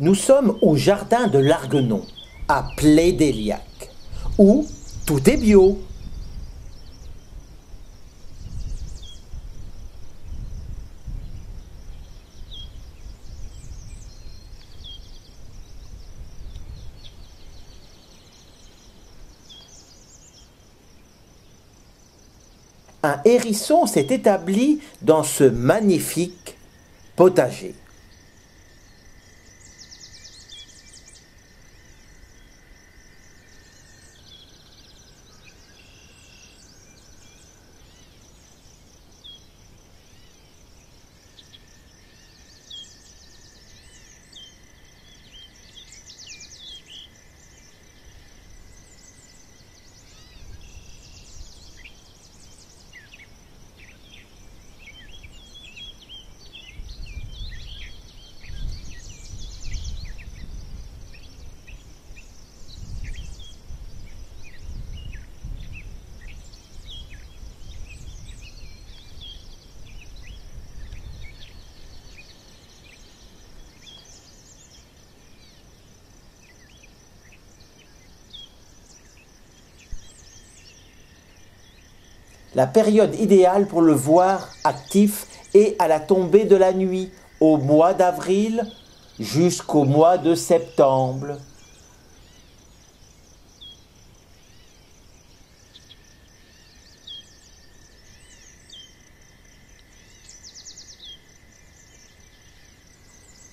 Nous sommes au jardin de l'Arguenon, à Plédéliac, où tout est bio. Un hérisson s'est établi dans ce magnifique potager. La période idéale pour le voir actif est à la tombée de la nuit, au mois d'avril jusqu'au mois de septembre.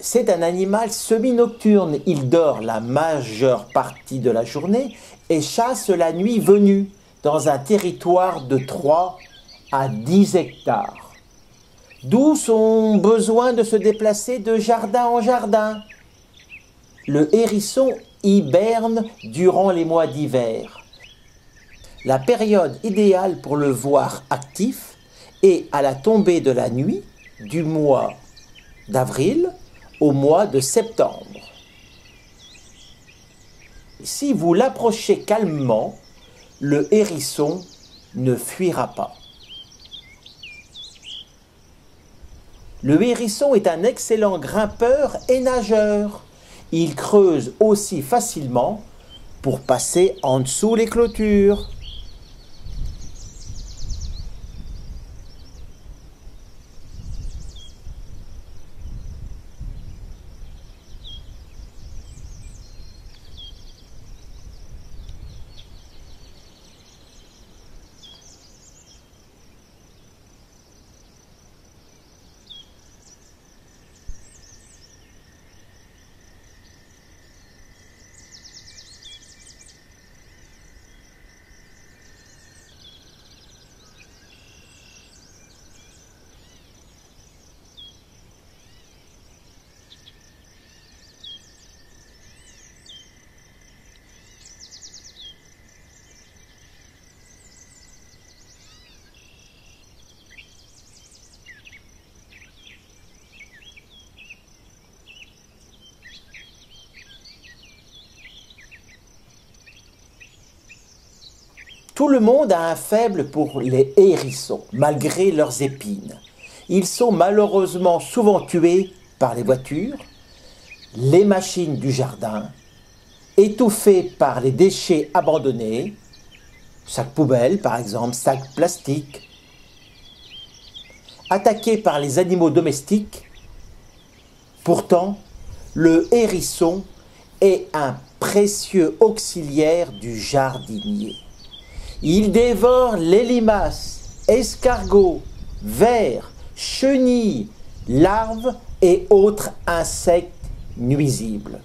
C'est un animal semi-nocturne. Il dort la majeure partie de la journée et chasse la nuit venue dans un territoire de 3 à 10 hectares. D'où son besoin de se déplacer de jardin en jardin. Le hérisson hiberne durant les mois d'hiver. La période idéale pour le voir actif est à la tombée de la nuit du mois d'avril au mois de septembre. Si vous l'approchez calmement, le hérisson ne fuira pas. Le hérisson est un excellent grimpeur et nageur. Il creuse aussi facilement pour passer en dessous les clôtures. Tout le monde a un faible pour les hérissons, malgré leurs épines. Ils sont malheureusement souvent tués par les voitures, les machines du jardin, étouffés par les déchets abandonnés, sacs poubelles par exemple, sacs plastiques, attaqués par les animaux domestiques. Pourtant, le hérisson est un précieux auxiliaire du jardinier. Il dévore les limaces, escargots, vers, chenilles, larves et autres insectes nuisibles.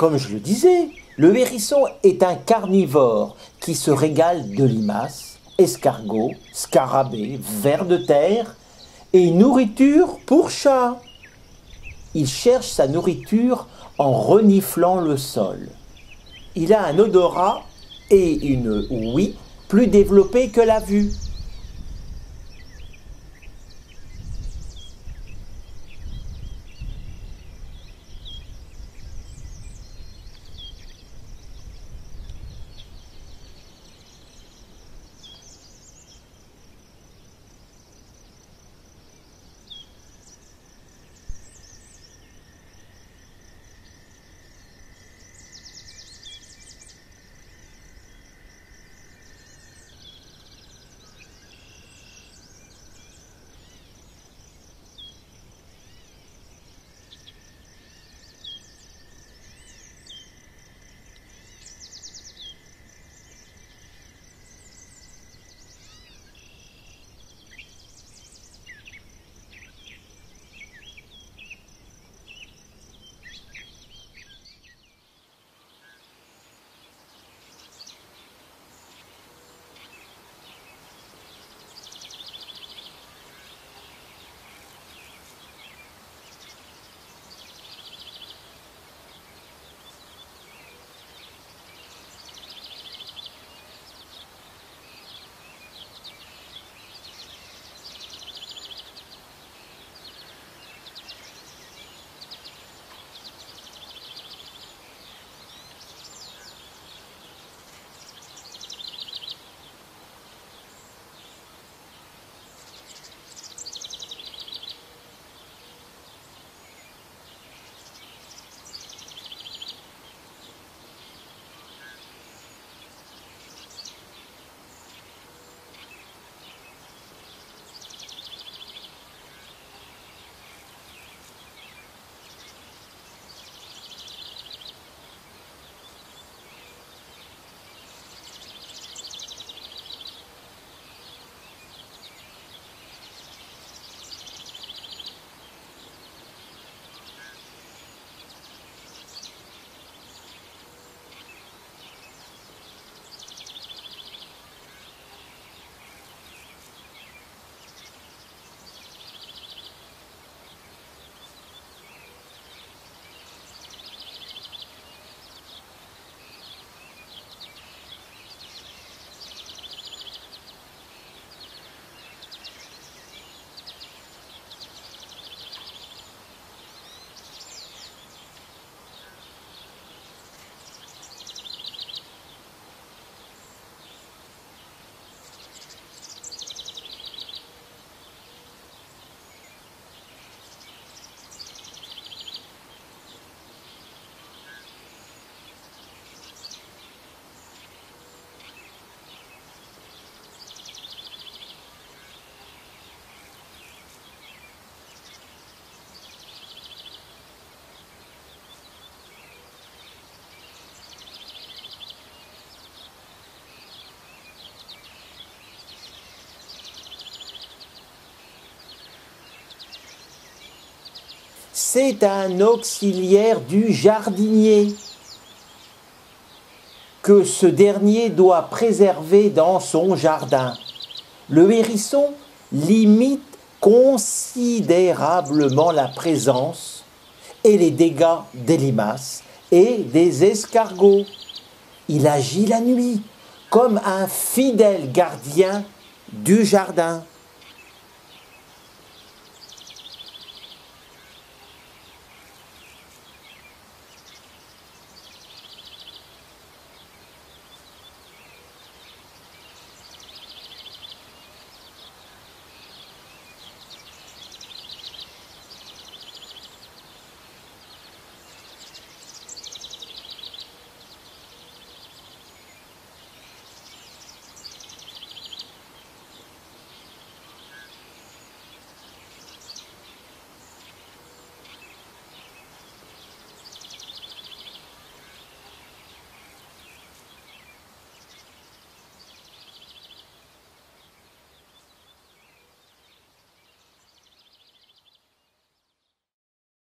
Comme je le disais, le hérisson est un carnivore qui se régale de limaces, escargots, scarabées, vers de terre et nourriture pour chat. Il cherche sa nourriture en reniflant le sol. Il a un odorat et une ouïe plus développée que la vue. C'est un auxiliaire du jardinier que ce dernier doit préserver dans son jardin. Le hérisson limite considérablement la présence et les dégâts des limaces et des escargots. Il agit la nuit comme un fidèle gardien du jardin.